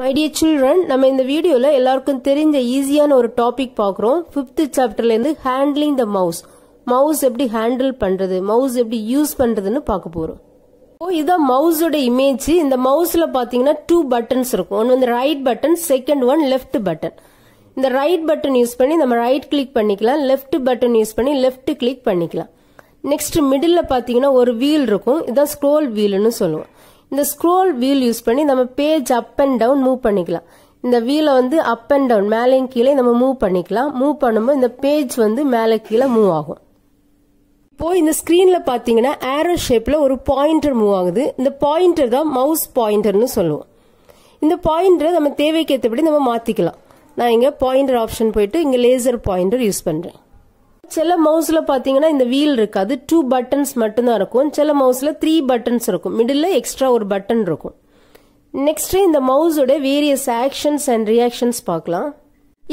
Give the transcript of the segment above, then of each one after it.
My dear children நம்ம இந்த வீடியோல எல்லாருக்கும் தெரிஞ்ச ஈஸியான ஒரு டாபிக் பார்க்குறோம். ஃபிஃப்த்து சாப்டர்ல இருந்து ஹேண்ட்லிங் த மவுஸ் மவுஸ் எப்படி ஹேண்டில் பண்றது? மவுஸ் எப்படி யூஸ் பண்றதுன்னு பார்க்க போறோம். ஓ இதான் மவுஸோட இமேஜ் இந்த மவுஸ்ல பாத்தீங்கன்னா டூ பட்டன்ஸ் இருக்கும். ஒன்று வந்து right button second one left button இந்த ரைட் பட்டன் யூஸ் பண்ணி நம்ம ரைட் கிளிக் பண்ணிக்கலாம். லெஃப்ட் பட்டன் யூஸ் பண்ணி லெஃப்ட் கிளிக் பண்ணிக்கலாம். நெக்ஸ்ட் மிடில் பாத்தீங்கன்னா ஒரு வீல் இருக்கும். இதான் ஸ்க்ரோல் வீல்னு சொல்லுவோம். இந்த ஸ்க்ரோல் வீல் யூஸ் பண்ணி நம்ம page up and down move பண்ணிக்கலாம். இந்த வீலை வந்து அப் அண்ட் டவுன் மேலேயும் கீழே நம்ம மூவ் பண்ணிக்கலாம். மூவ் பண்ணும்போது இந்த பேஜ் வந்து மேலே கீழே மூவ் ஆகும். இப்போ இந்த ஸ்கிரீன்ல பாத்தீங்கன்னா ஏரோ ஷேப்ல ஒரு பாயிண்டர் மூவ் ஆகுது. இந்த பாயிண்டர் தான் மவுஸ் பாயிண்டர்னு சொல்லுவோம். இந்த பாயிண்டரை நம்ம தேவைக்கு ஏற்றபடி நம்ம மாத்திக்கலாம். நான் இங்க பாயிண்டர் ஆப்ஷன் போயிட்டு இங்க லேசர் பாயிண்டர் யூஸ் பண்றேன். சில மவுஸ்ல பாத்தீங்கன்னா இந்த வீல் இருக்காது. டூ பட்டன்ஸ் மட்டும்தான் இருக்கும். சில மவுஸ்ல த்ரீ பட்டன்ஸ் இருக்கும். மிடில் எக்ஸ்ட்ரா ஒரு பட்டன் இருக்கும். நெக்ஸ்ட் இந்த மவுஸோட வேரியஸ் ஆக்ஷன்ஸ் அண்ட் ரியாக்ஷன்ஸ் பார்க்கலாம்.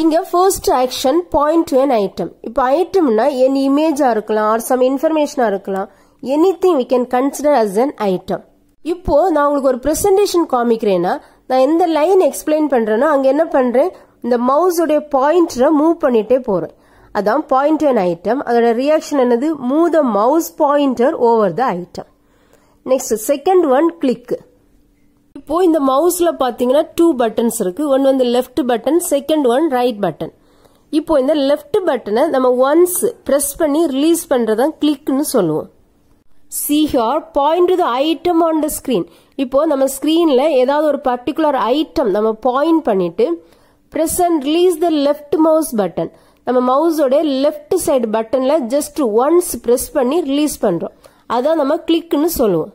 இங்க first action point to an item இப்போ ஐட்டம்னா என் இமேஜா இருக்கலாம் ஆர் சம் இன்ஃபர்மேஷனா இருக்கலாம். Anything we can consider as an item இப்போ நான் உங்களுக்கு ஒரு பிரசன்டேஷன் காமிக்கிறேன்னா நான் எந்த லைன் எக்ஸ்பிளைன் பண்றேன்னா அங்க என்ன பண்றேன்? இந்த மவுஸோடைய பாயிண்டரை மூவ் பண்ணிட்டே போறேன். அதான் பாயிண்ட் ஐட்டம் அதோட ரியாக்ஷன் என்னது? Move the mouse pointer over the item next second one click இப்போ இந்த மவுஸ்ல பாத்தீங்கன்னா டூ பட்டன்ஸ் இருக்கு. ஒன் வந்து left button second one right button இப்போ இந்த லெஃப்ட் பட்டனை நம்ம ஒன்ஸ் பிரஸ் பண்ணி ரிலீஸ் பண்றதான் கிளிக்னு சொல்லுவோம். See here point the item on the screen இப்போ நம்ம ஸ்கிரீன்ல ஏதாவது ஒரு பர்டிகுலர் ஐட்டம் நம்ம பாயிண்ட் பண்ணிட்டு press and release the left mouse button நம்ம மவுஸோட லெஃப்ட் சைடு பட்டனில் ஜஸ்ட் ஒன்ஸ் ப்ரெஸ் பண்ணி ரிலீஸ் பண்ணுறோம் அதான் நம்ம கிளிக்னு சொல்லுவோம்.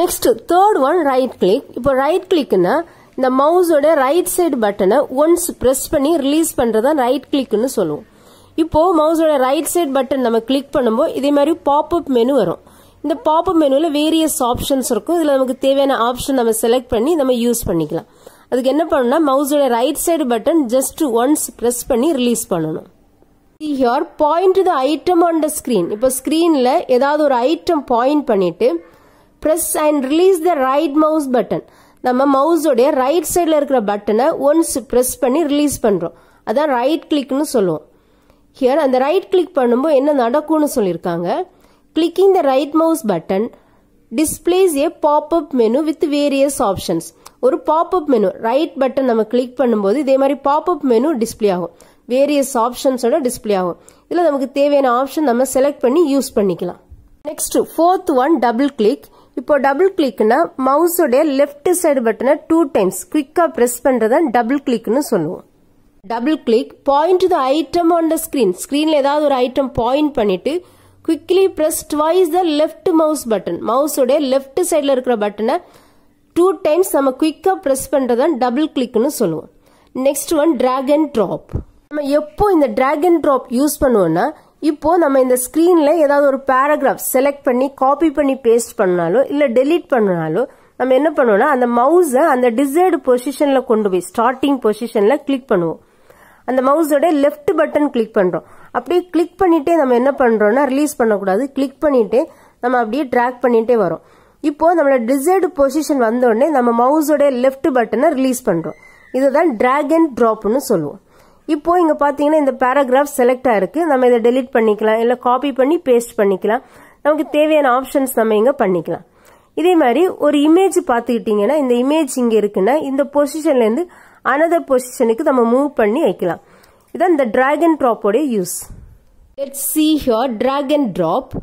Next third one right click இப்போ ரைட் கிளிக்னா இந்த மவுஸோட ரைட் சைடு பட்டனை ஒன்ஸ் ப்ரெஸ் பண்ணி ரிலீஸ் பண்றதா ரைட் கிளிக்னு சொல்லுவோம். இப்போ மவுஸோட ரைட் சைடு பட்டன் நம்ம கிளிக் பண்ணும்போது இதே மாதிரி பாப்அப் மெனு வரும். இந்த பாப்அப் மெனுவில் வேரியஸ் ஆப்ஷன்ஸ் இருக்கும். இதில் நமக்கு தேவையான ஆப்ஷன் நம்ம செலக்ட் பண்ணி நம்ம யூஸ் பண்ணிக்கலாம். அதுக்கு என்ன பண்ணணும்னா மவுஸோட right side button just once press பண்ணி ரிலீஸ் பண்ணணும். Here point the item on the screen இப்போ ஸ்க்ரீனில் ஏதாவது ஒரு ஐட்டம் பாயிண்ட் பண்ணிட்டு press and release the right mouse button நம்ம மவுஸோடைய ரைட் சைடில் இருக்கிற பட்டனை ஒன்ஸ் ப்ரெஸ் பண்ணி ரிலீஸ் பண்ணுறோம் அதான் ரைட் கிளிக்னு சொல்லுவோம். ஹியர் அந்த ரைட் கிளிக் பண்ணும்போது என்ன நடக்கும்னு சொல்லியிருக்காங்க. Clicking the right mouse button displays a popup menu with various options ஒரு பாப்அப் மெனு ரைட் பட்டன் நம்ம கிளிக் பண்ணும்போது இதே மாதிரி பாப்அப் மெனு டிஸ்பிளே ஆகும். வேரியஸ் ஆப்ஷன்ஸோட டிஸ்பிளே ஆகும். இதில் நமக்கு தேவையான ஆப்ஷன் நம்ம செலக்ட் பண்ணி யூஸ் பண்ணிக்கலாம். Next fourth one double click இப்போ டபுள் கிளிக்னா மவுஸோடைய லெஃப்ட் சைடு பட்டனை டூ டைம்ஸ் குவிக்காக ப்ரெஸ் பண்ணுறத டபுள் கிளிக்னு சொல்லுவோம். Double click point the item on the screen ஸ்கிரீன்ல ஏதாவது ஒரு ஐட்டம் பாயிண்ட் பண்ணிட்டு quickly press twice the left mouse button மவுஸோடைய left சைடில் இருக்கிற பட்டனை டூ டைம்ஸ் நம்ம குயிக்காக ப்ரெஸ் பண்றதான் டபுள் கிளிக்னு சொல்லுவோம். Next one drag and drop நம்ம எப்போ இந்த ட்ராகன் அண்ட் ட்ராப் யூஸ் பண்ணுவோம்னா இப்போ நம்ம இந்த ஸ்க்ரீனில் ஏதாவது ஒரு பேராகிராஃப் செலக்ட் பண்ணி காப்பி பண்ணி பேஸ்ட் பண்ணாலோ இல்லை டெலீட் பண்ணாலோ நம்ம என்ன பண்ணுவோம்னா அந்த மவுஸை அந்த டிசைர்டு பொசிஷனில் கொண்டு போய் ஸ்டார்டிங் பொசிஷனில் கிளிக் பண்ணுவோம். அந்த மவுஸோட லெஃப்ட் பட்டன் கிளிக் பண்ணுறோம் அப்படியே கிளிக் பண்ணிட்டே நம்ம என்ன பண்ணுறோம்னா ரிலீஸ் பண்ணக்கூடாது. கிளிக் பண்ணிட்டே நம்ம அப்படியே ட்ராக் பண்ணிட்டே வரோம். இப்போ நம்மளோட டிசைர்டு பொசிஷன் வந்தோடனே நம்ம மவுஸோட லெஃப்ட் பட்டனை ரிலீஸ் பண்றோம். இதுதான் டிராக் அண்ட் ட்ராப்னு சொல்லுவோம். இப்போ இங்க பாத்தீங்கன்னா இந்த பேராகிராஃப் செலக்ட் ஆயிருக்கு. நம்ம இதை டெலிட் பண்ணிக்கலாம். இல்ல காப்பி பண்ணி பேஸ்ட் பண்ணிக்கலாம். நமக்கு தேவையான ஆப்ஷன்ஸ் நம்ம இங்க பண்ணிக்கலாம். இதே மாதிரி ஒரு இமேஜ் பாத்துக்கிட்டீங்கன்னா இந்த இமேஜ் இங்க இருக்குன்னா இந்த பொசிஷன்ல இருந்து அனதர் பொசிஷனுக்கு நம்ம மூவ் பண்ணி வைக்கலாம். இதான் இந்த drag and use let's see here drag and drop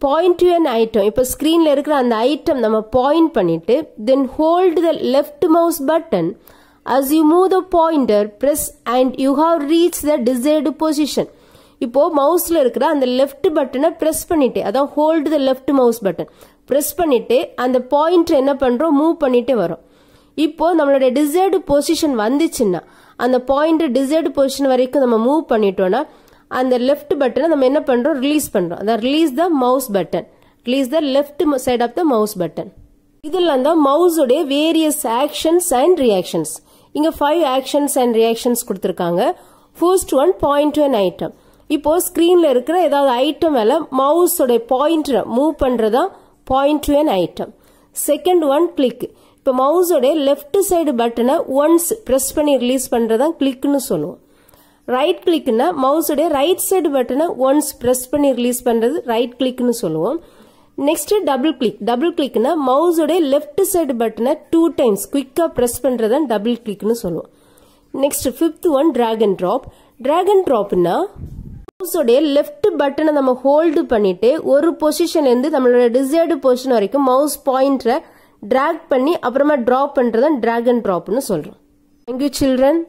point to an item இப்போ ஸ்க்ரீனில் இருக்கிற அந்த ஐட்டம் நம்ம பாயிண்ட் பண்ணிட்டு then hold the left mouse button as you move the pointer press and you have reach the desired position இப்போ மவுஸ்ல இருக்கிற அந்த லெஃப்ட் பட்டனை ப்ரெஸ் பண்ணிட்டு அதான் hold the left mouse button press பண்ணிட்டு அந்த பாயிண்ட் என்ன பண்றோம்? மூவ் பண்ணிகிட்டே வரும். இப்போ நம்மளோட டிசைர்டு பொசிஷன் வந்துச்சுன்னா அந்த பாயிண்ட் டிசைர்டு பொசிஷன் வரைக்கும் நம்ம மூவ் பண்ணிட்டோம்னா அந்த லெஃப்ட் பட்டனை நம்ம என்ன பண்றோம்? ரிலீஸ் பண்றோம். அதான் release the mouse button release the left side of the mouse button இதெல்லாம் தான் மவுஸோடைய வேரியஸ் ஆக்ஷன்ஸ் அண்ட் ரியாக்ஷன்ஸ் இங்க ஃபைவ் ஆக்ஷன்ஸ் அண்ட் ரியாக்ஷன்ஸ் கொடுத்துருக்காங்க. First one point one an item இப்போ ஸ்கிரீன்ல இருக்கிற ஏதாவது ஐட்டம் மேலே மவுஸோட பாயிண்டரை மூவ் பண்றதா? Point to an item second one click இப்போ மவுஸோட லெஃப்ட் சைடு பட்டனை ஒன்ஸ் ப்ரெஸ் பண்ணி ரிலீஸ் பண்ணுறதான் கிளிக்னு சொல்லுவோம். ரைட் கிளிக்னா மவுஸுடைய ரைட் சைடு பட்டனை ஒன்ஸ் ப்ரெஸ் பண்ணி ரிலீஸ் பண்ணுறது ரைட் கிளிக்னு சொல்லுவோம். நெக்ஸ்ட் டபுள் கிளிக் டபுள் கிளிக்னா மவுஸுடைய லெஃப்ட் சைடு பட்டனை டூ டைம்ஸ் குயிக்காக ப்ரெஸ் பண்ணுறதான் டபுள் கிளிக்னு சொல்லுவோம். Next fifth one drag and drop drag and ட்ராப்னா மவுஸோடைய லெஃப்ட் பட்டனை நம்ம ஹோல்டு பண்ணிட்டு ஒரு பொசிஷன்லேருந்து நம்மளோட டிசைர்டு பொசிஷன் வரைக்கும் மவுஸ் பாயிண்டரை ட்ராக் பண்ணி அப்புறமா ட்ராப் பண்றதான் டிராக் அண்ட் ட்ராப்னு சொல்கிறோம் தேங்க்யூ சில்ட்ரன்